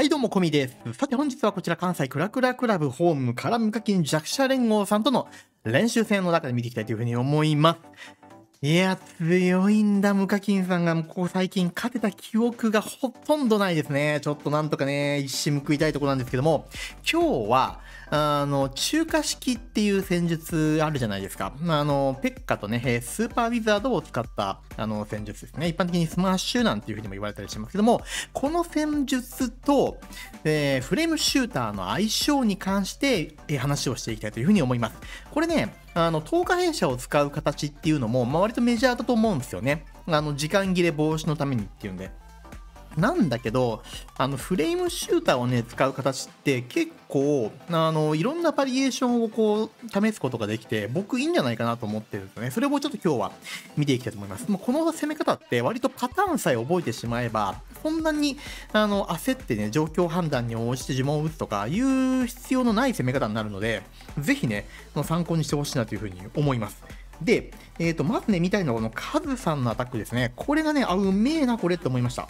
はい、どうも、こみです。さて、本日はこちら、関西クラクラクラブホームから無課金弱者連合さんとの練習戦の中で見ていきたいというふうに思います。いや、強いんだ、無課金さんが、ここ最近勝てた記憶がほとんどないですね。ちょっとなんとかね、一矢報いたいところなんですけども、今日は、あの、中華式っていう戦術あるじゃないですか。あの、ペッカとね、スーパーウィザードを使ったあの戦術ですね。一般的にスマッシュなんていうふうにも言われたりしますけども、この戦術と、えー、フレームシューターの相性に関して、え、話をしていきたいというふうに思います。これね、あの、透過弊社を使う形っていうのも、まあ、割とメジャーだと思うんですよね。あの、時間切れ防止のためにっていうんで。なんだけど、あの、フレームシューターをね、使う形って結構、あの、いろんなバリエーションをこう、試すことができて、僕いいんじゃないかなと思ってるんですよね。それをちょっと今日は見ていきたいと思います。もうこの攻め方って割とパターンさえ覚えてしまえば、そんなに、あの、焦ってね、状況判断に応じて呪文を打つとかいう必要のない攻め方になるので、ぜひね、参考にしてほしいなというふうに思います。で、えっ、ー、と、まずね、見たいのはこのカズさんのアタックですね。これがね、あ、うめえな、これって思いました。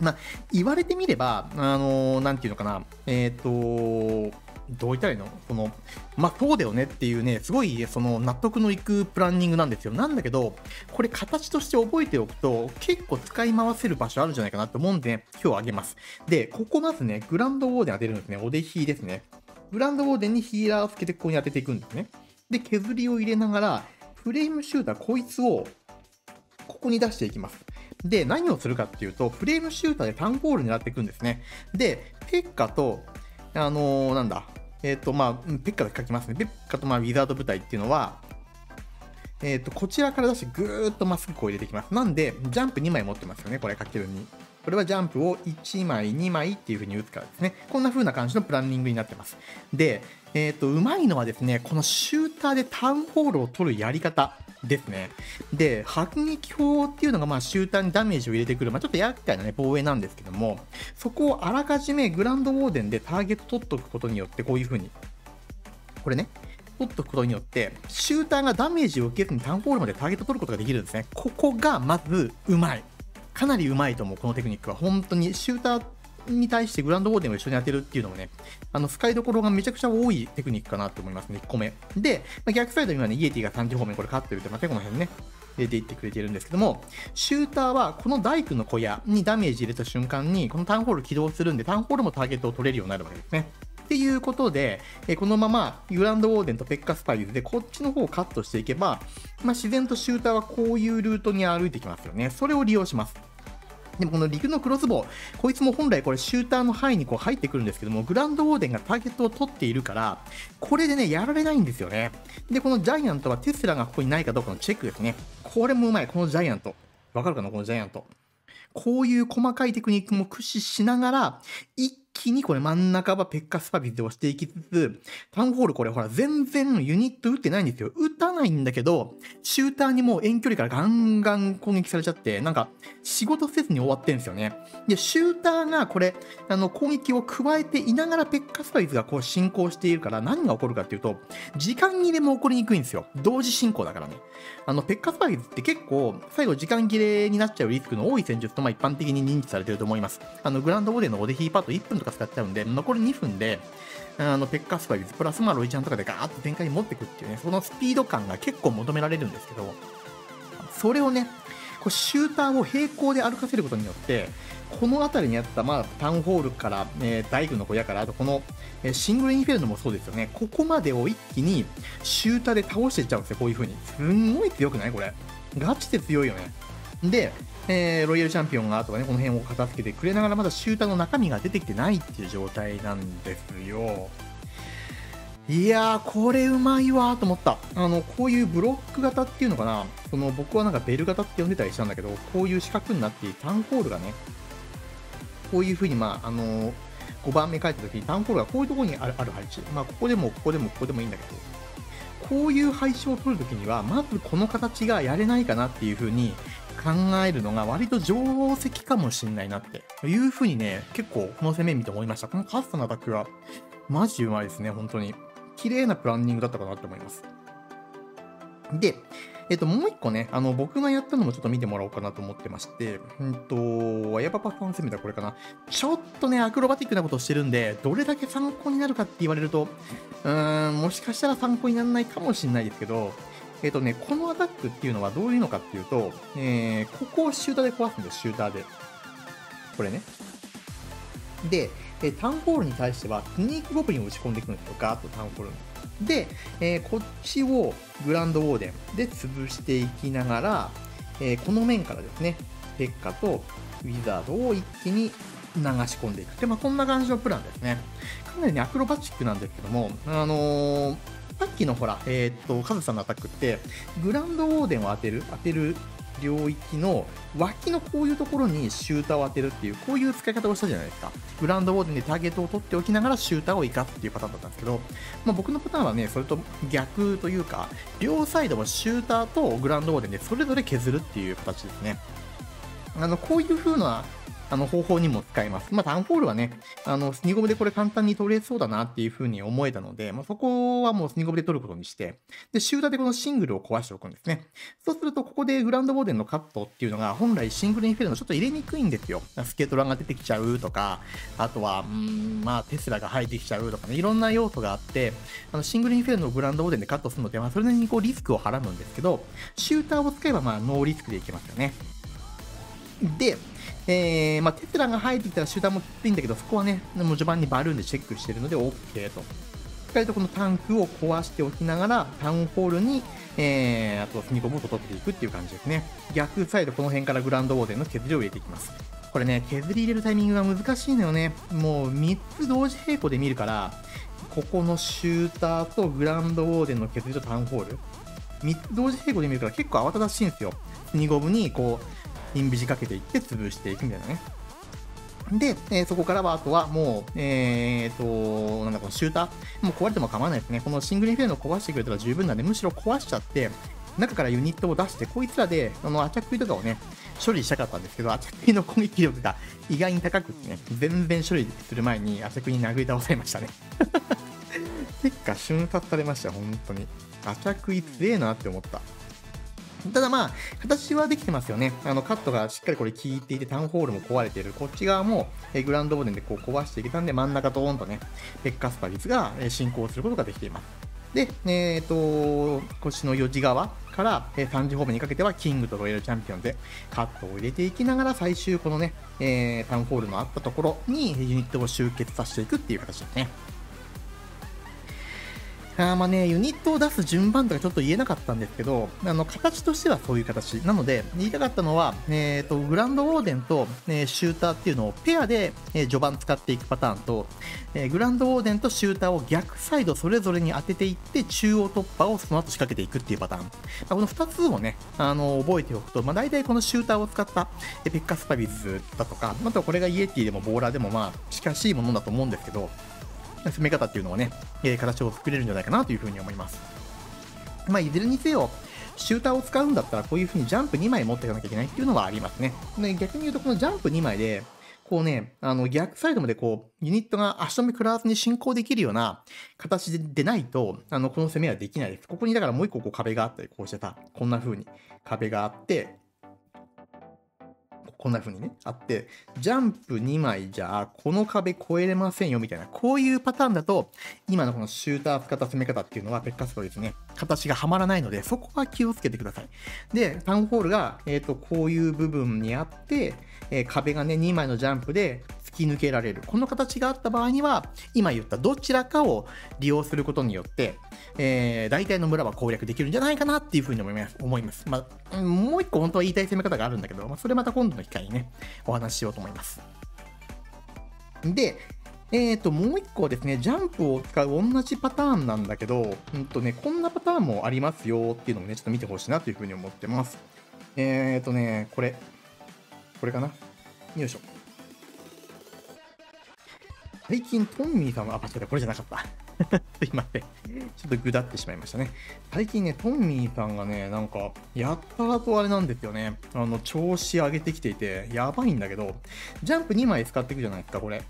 まあ、言われてみれば、あのー、なんていうのかな、えっ、ー、と、どう言ったらいいの？その、まあ、そうだよねっていうね、すごい、その、納得のいくプランニングなんですよ。なんだけど、これ形として覚えておくと、結構使い回せる場所あるんじゃないかなと思うんで、今日あげます。で、ここまずね、グランドウォーデン当てるんですね。おでひですね。グランドウォーデンにヒーラーをつけてここに当てていくんですね。で、削りを入れながら、フレームシューター、こいつを、ここに出していきます。で、何をするかっていうと、フレームシューターでタウンホール狙っていくんですね。で、ペッカと、あのー、なんだ、えっ、ー、と、まあ、ペッカで書きますね。ペッカと、まあ、ウィザード部隊っていうのは、えっ、ー、と、こちらから出してぐーっとまっすぐこう入れていきます。なんで、ジャンプ2枚持ってますよね。これ、かけるに。これはジャンプを1枚、2枚っていう風に打つからですね。こんな風な感じのプランニングになってます。で、えっ、ー、と、うまいのはですね、このシューターでタウンホールを取るやり方ですね。で、迫撃砲っていうのが、まあ、シューターにダメージを入れてくる、まあ、ちょっと厄介なね、防衛なんですけども、そこをあらかじめグランドウォーデンでターゲット取っとくことによって、こういう風に、これね、取っとくことによって、シューターがダメージを受けずにタウンホールまでターゲット取ることができるんですね。ここが、まず、うまい。かなりうまいと思う、このテクニックは。本当に、シューターに対してグランドウォーデンを一緒に当てるっていうのもね、あの、使いどころがめちゃくちゃ多いテクニックかなと思いますね、1個目。で、まあ、逆サイドにはね、イエティが3時方面これ勝ってるって、またこの辺ね、入れていってくれてるんですけども、シューターはこの大工の小屋にダメージ入れた瞬間に、このタウンホール起動するんで、タウンホールもターゲットを取れるようになるわけですね。っていうことで、えこのままグランドウォーデンとペッカスパイズでこっちの方をカットしていけば、まあ、自然とシューターはこういうルートに歩いてきますよね。それを利用します。でもこの陸のクロスボウ、こいつも本来これシューターの範囲にこう入ってくるんですけども、グランドウォーデンがターゲットを取っているから、これでね、やられないんですよね。で、このジャイアントはテスラがここにないかどうかのチェックですね。これもうまい、このジャイアント。わかるかな？このジャイアント。こういう細かいテクニックも駆使しながら、一気にこれ真ん中はペッカスパビスをしていきつつ、タウンホールこれほら全然ユニット打ってないんですよ。打たないんだけど、シューターにもう遠距離からガンガン攻撃されちゃって、なんか仕事せずに終わってんですよね。で、シューターがこれ、あの攻撃を加えていながらペッカスパビスがこう進行しているから何が起こるかっていうと、時間切れも起こりにくいんですよ。同時進行だからね。あの、ペッカスパビスって結構最後時間切れになっちゃうリスクの多い戦術とまあ一般的に認知されてると思います。あの、グランドボディのオデヒーパート1分とか使っちゃうんで、残り2分で、あの、ペッカスパイズ、プラスマロイちゃんとかでガーッと展開に持ってくっていうね、そのスピード感が結構求められるんですけど、それをね、こうシューターを平行で歩かせることによって、この辺りにあった、まあ、タウンホールから、えー、大工の小屋から、あとこの、えー、シングルインフェルノもそうですよね。ここまでを一気にシューターで倒していっちゃうんですよ、こういう風に。すんごい強くない？これ。ガチで強いよね。で、えー、ロイヤルチャンピオンがとかね、この辺を片付けてくれながら、まだシューターの中身が出てきてないっていう状態なんですよ。いやー、これうまいわーと思った。あの、こういうブロック型っていうのかな、その僕はなんかベル型って呼んでたりしたんだけど、こういう四角になっているタンホールがね、こういう風に、まあ、あのー、5番目書いた時にタウンホールがこういうところにあるある配置。まあ、ここでも、ここでも、ここでもいいんだけど、こういう配置を取るときには、まずこの形がやれないかなっていう風に考えるのが割と定石かもしんないなっていう風にね、結構この攻め見て思いました。このカスタのアタックはマジうまいですね、本当に。綺麗なプランニングだったかなって思います。で、えっと、もう一個ね、あの、僕がやったのもちょっと見てもらおうかなと思ってまして、うんと、ワヤパパファンセミターこれかな。ちょっとね、アクロバティックなことをしてるんで、どれだけ参考になるかって言われると、うーん、もしかしたら参考にならないかもしれないですけど、えっとね、このアタックっていうのはどういうのかっていうと、えー、ここをシューターで壊すんです、シューターで。これね。で、えタウンホールに対しては、スニークゴブリンを打ち込んでいくんですよ、ガーッとタウンホールに。で、えーこっちをグランドウォーデンで潰していきながら、えーこの面からですね、ペッカとウィザードを一気に流し込んでいく。で、まあ、こんな感じのプランですね。かなりね、アクロバチックなんですけども、あのーさっきのほら、えーっと、カズさんのアタックって、グランドウォーデンを当てる、当てる領域の脇のこういうところにシューターを当てるっていう、こういう使い方をしたじゃないですか。グランドウォーデンでターゲットを取っておきながらシューターを生かすっていうパターンだったんですけど、まあ、僕のパターンはね、それと逆というか、両サイドもシューターとグランドウォーデンでそれぞれ削るっていう形ですね。あの、こういう風なあの方法にも使えます。まあ、タウンホールはね、あの、スニゴムでこれ簡単に取れそうだなっていう風に思えたので、まあ、そこはもうスニゴムで取ることにして、で、シューターでこのシングルを壊しておくんですね。そうすると、ここでグランドボーデンのカットっていうのが、本来シングルインフェルノちょっと入れにくいんですよ。スケートランが出てきちゃうとか、あとは、うん、まあ、テスラが入ってきちゃうとかね、いろんな要素があって、あの、シングルインフェルノをグランドボーデンでカットするので、まあ、それなりにこうリスクをはらむんですけど、シューターを使えば、まあ、ノーリスクでいけますよね。で、えーまあ、テスラが入ってきたら集団もきついんだけど、そこはね、もう序盤にバルーンでチェックしてるので OK と。しっかりとこのタンクを壊しておきながら、タウンホールに、えー、あとスニコムを取っていくっていう感じですね。逆サイドこの辺からグランドウォーデンの削りを入れていきます。これね、削り入れるタイミングが難しいのよね。もう3つ同時並行で見るから、ここのシューターとグランドウォーデンの削りとタウンホール、3つ同時並行で見るから結構慌ただしいんですよ。スニゴムにこう、インビジかけていって潰していくみたいなね。で、えーそこからはあとはもう、えーと、なんだこのシューター、もう壊れても構わないですね。このシングルインフェルノ壊してくれたら十分なんで、むしろ壊しちゃって、中からユニットを出して、こいつらで、あの、アチャクイとかをね、処理したかったんですけど、アチャクイの攻撃力が意外に高くてね、全然処理する前にアチャクイに殴り倒されましたね。結果、瞬殺されました、本当に。アチャクイ強えなって思った。ただまあ、形はできてますよね。あの、カットがしっかりこれ効いていて、タウンホールも壊れてる。こっち側も、えグランドボーデンでこう壊していけたんで、真ん中ドーンとね、ペッカスパリスがえ進行することができています。で、えっ、と、腰の4時側から、えー3時方面にかけては、キングとロイヤルチャンピオンでカットを入れていきながら、最終このね、えータウンホールのあったところにユニットを集結させていくっていう形ですね。あまあね、ユニットを出す順番とかちょっと言えなかったんですけど、あの、形としてはそういう形。なので、言いたかったのは、えっ、と、グランドウォーデンと、えーシューターっていうのをペアで、えー序盤使っていくパターンと、えーグランドウォーデンとシューターを逆サイドそれぞれに当てていって、中央突破をその後仕掛けていくっていうパターン。まあこの2つをね、あの、覚えておくと、まあ大体このシューターを使った、えペッカスパビズだとか、あとはこれがイエティでもボーラーでもまあ、近しいものだと思うんですけど、攻め方っていうのはね、え形を作れるんじゃないかなというふうに思います。まあ、いずれにせよ、シューターを使うんだったら、こういうふうにジャンプ2枚持っていかなきゃいけないっていうのはありますね。で逆に言うと、このジャンプ2枚で、こうね、あの逆サイドまでこう、ユニットが足止め食らわずに進行できるような形ででないと、あの、この攻めはできないです。ここにだからもう一個こう壁があったり、こうしてさ、こんな風に壁があって、こんな風にね、あって、ジャンプ2枚じゃあ、この壁越えれませんよみたいな、こういうパターンだと、今のこのシューター使った攻め方っていうのは、ペッカストですね、形がはまらないので、そこは気をつけてください。で、タウンホールが、えっ、と、こういう部分にあって、えー壁がね、2枚のジャンプでき抜けられる。この形があった場合には、今言ったどちらかを利用することによって、えー大体の村は攻略できるんじゃないかなっていうふうに思います。思いますまあ、もう一個本当は言いたい攻め方があるんだけど、まあ、それまた今度の機会にね、お話ししようと思います。で、えー、と、もう一個ですね、ジャンプを使う同じパターンなんだけど、うんとね、こんなパターンもありますよっていうのもね、ちょっと見てほしいなというふうに思ってます。えーとね、これ、これかな。よいしょ。最近、トンミーさんは、あ、間違えた、これじゃなかった。すいません。ちょっとぐだってしまいましたね。最近ね、トンミーさんがね、なんか、やった後あれなんですよね。あの、調子上げてきていて、やばいんだけど、ジャンプ2枚使っていくじゃないですか、これ。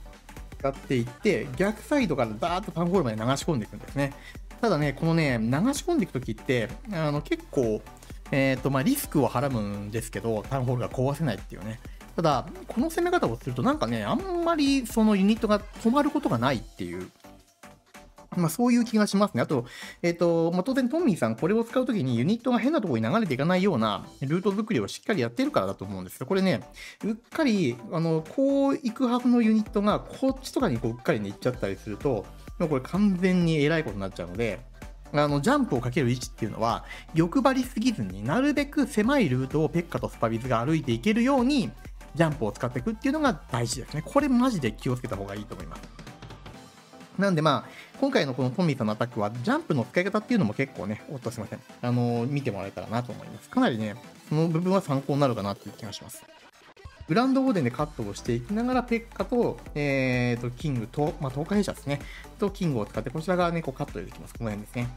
使っていって、逆サイドからダーッとタウンホールまで流し込んでいくんですね。ただね、このね、流し込んでいくときって、あの結構、えっ、ー、と、まあ、リスクをはらむんですけど、タウンホールが壊せないっていうね。ただ、この攻め方をすると、なんかね、あんまりそのユニットが止まることがないっていうまあ、そういう気がしますね。あと、えっ、ー、と、まあ、当然トミーさんこれを使うときにユニットが変なところに流れていかないようなルート作りをしっかりやってるからだと思うんですけど、これね、うっかり、あの、こう行くはずのユニットがこっちとかにこううっかりね行っちゃったりすると、もうこれ完全にえらいことになっちゃうので、あの、ジャンプをかける位置っていうのは、欲張りすぎずになるべく狭いルートをペッカとスパビズが歩いていけるように、ジャンプを使っていくっていうのが大事ですね。これマジで気をつけた方がいいと思います。なんでまあ、今回のこのトミーさんのアタックは、ジャンプの使い方っていうのも結構ね、おっとすいません。あのー、見てもらえたらなと思います。かなりね、その部分は参考になるかなっていう気がします。グランドオーデンでカットをしていきながら、ペッカと、えーと、キングと、まあ、10日弊社ですね。と、キングを使って、こちら側ね、こうカット入れていきます。この辺ですね。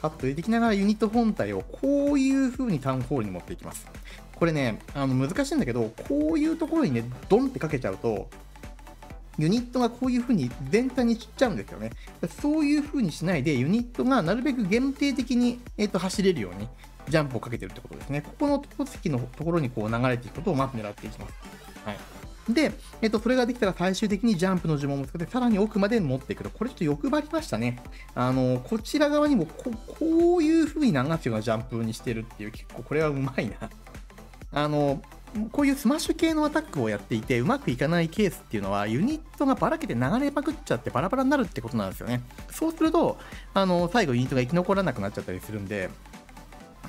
カット入れていきながら、ユニット本体をこういう風にタウンホールに持っていきます。これね、あの難しいんだけど、こういうところにね、ドンってかけちゃうと、ユニットがこういう風に全体に散っちゃうんですよね。そういう風にしないで、ユニットがなるべく限定的に、えー、と走れるようにジャンプをかけてるってことですね。ここの透析のところにこう流れていくことをまず狙っていきます。はい。で、えっ、と、それができたら最終的にジャンプの呪文を使ってさらに奥まで持っていくと。これちょっと欲張りましたね。あの、こちら側にもここういう風に流すようなジャンプにしてるっていう、結構これはうまいな。あの、こういうスマッシュ系のアタックをやっていてうまくいかないケースっていうのはユニットがばらけて流れまくっちゃってバラバラになるってことなんですよね。そうすると、あの、最後ユニットが生き残らなくなっちゃったりするんで、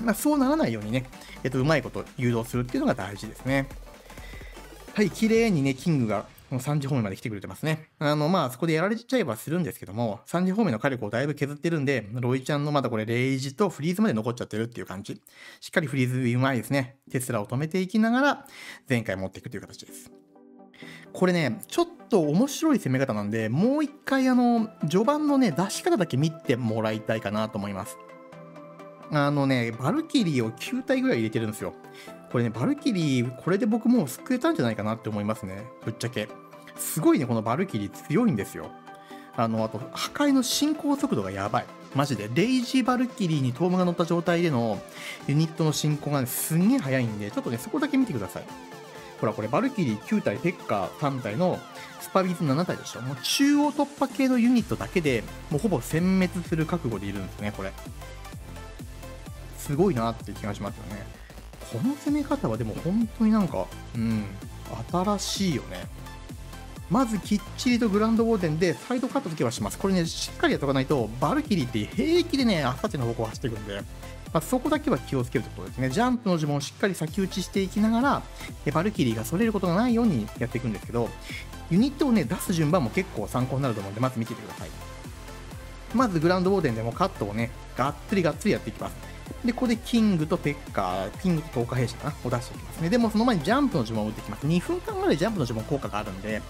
まあ、そうならないようにね、えっと、うまいこと誘導するっていうのが大事ですね。はい、綺麗にね、キングがもう3時方面まで来てくれてますね。あの、まあ、そこでやられちゃえばするんですけども、3時方面の火力をだいぶ削ってるんで、ロイちゃんのまだこれ、レイジとフリーズまで残っちゃってるっていう感じ。しっかりフリーズうまいですね。テスラを止めていきながら、前回持っていくという形です。これね、ちょっと面白い攻め方なんで、もう一回あの、序盤のね、出し方だけ見てもらいたいかなと思います。あのね、バルキリーを9体ぐらい入れてるんですよ。これね、バルキリー、これで僕もう救えたんじゃないかなって思いますね。ぶっちゃけ。すごいね、このバルキリー強いんですよ。あの、あと、破壊の進行速度がやばい。マジで。レイジ、バルキリーにトームが乗った状態でのユニットの進行がね、すんげえ速いんで、ちょっとね、そこだけ見てください。ほら、これ、バルキリー9体、ペッカー3体のスパウィズ7体でしょ。もう中央突破系のユニットだけで、もうほぼ殲滅する覚悟でいるんですね、これ。すごいなって気がしますよね。この攻め方はでも本当になんか、うん、新しいよね。まずきっちりとグランドウォーデンでサイドカットだけはします。これね、しっかりやっとかないと、バルキリーって平気でね、あさっての方向を走っていくんで、まあ、そこだけは気をつけるところですね。ジャンプの呪文をしっかり先打ちしていきながら、バルキリーがそれることがないようにやっていくんですけど、ユニットをね、出す順番も結構参考になると思うんで、まず見ててください。まずグランドウォーデンでもカットをね、がっつりがっつりやっていきます。で、ここでキングとペッカー、キングと10日兵士かなを出しておきますね。でもその前にジャンプの呪文を打ってきます。2分間ぐらいジャンプの呪文効果があるんで、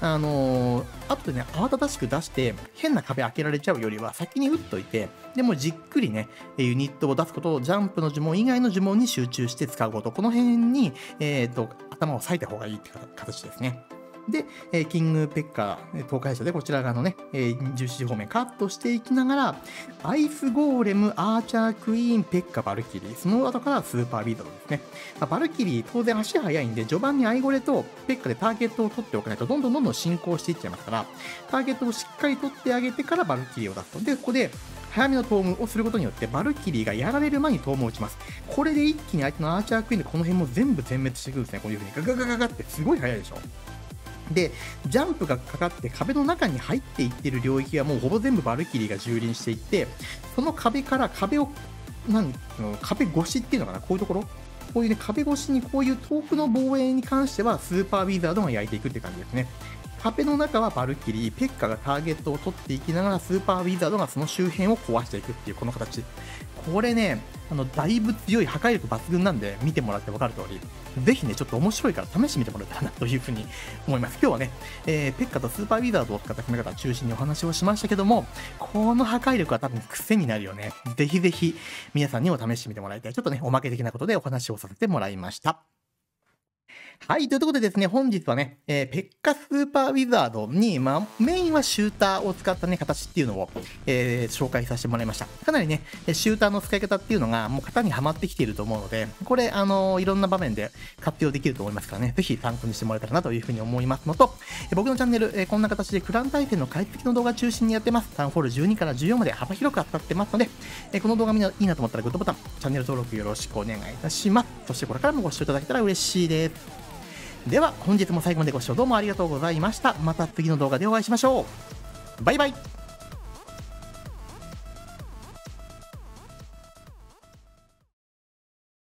あのー、後でね、慌ただしく出して、変な壁開けられちゃうよりは、先に打っといて、でもじっくりね、ユニットを出すことを、ジャンプの呪文以外の呪文に集中して使うこと、この辺に、えっ、ー、と、頭を割いた方がいいって形ですね。で、えキングペッカー、東海社でこちら側のね、えー、17時方面カットしていきながら、アイスゴーレム、アーチャークイーン、ペッカ、バルキリー、その後からスーパーウィズですね。まあ、バルキリー、当然足速いんで、序盤にアイゴレとペッカでターゲットを取っておかないと、どんどんどんどん進行していっちゃいますから、ターゲットをしっかり取ってあげてからバルキリーを出すと。で、ここで、早めのトームをすることによって、バルキリーがやられる前にトームを打ちます。これで一気に相手のアーチャークイーンでこの辺も全部全滅していくんですね。こういう風にガガガガガってすごい速いでしょ。で、ジャンプがかかって壁の中に入っていってる領域はもうほぼ全部バルキリーが蹂躙していって、その壁から壁を、なん壁越しっていうのかな、こういうところ？こういうね、壁越しにこういう遠くの防衛に関してはスーパーウィザードが焼いていくって感じですね。壁の中はバルキリー、ペッカがターゲットを取っていきながらスーパーウィザードがその周辺を壊していくっていうこの形。これね、あの、だいぶ強い破壊力抜群なんで見てもらって分かる通り、ぜひね、ちょっと面白いから試してみてもらえたらなというふうに思います。今日はね、えー、ペッカとスーパーウィザードを使った決め方を中心にお話をしましたけども、この破壊力は多分癖になるよね。ぜひぜひ皆さんにも試してみてもらいたい。ちょっとね、おまけ的なことでお話をさせてもらいました。はい、ということでですね、本日はね、えーペッカスーパーウィザードに、まあ、メインはシューターを使ったね、形っていうのを、えー紹介させてもらいました。かなりね、シューターの使い方っていうのが、もう型にはまってきていると思うので、これ、あのいろんな場面で活用できると思いますからね、ぜひ参考にしてもらえたらなというふうに思いますのと、え僕のチャンネル、えこんな形でクラン対戦の解析の動画中心にやってます。タウンホール12から14まで幅広く扱ってますので、えこの動画みんないいなと思ったらグッドボタン、チャンネル登録よろしくお願いいたします。そしてこれからもご視聴いただけたら嬉しいです。では本日も最後までご視聴どうもありがとうございました。また次の動画でお会いしましょう。バイバイ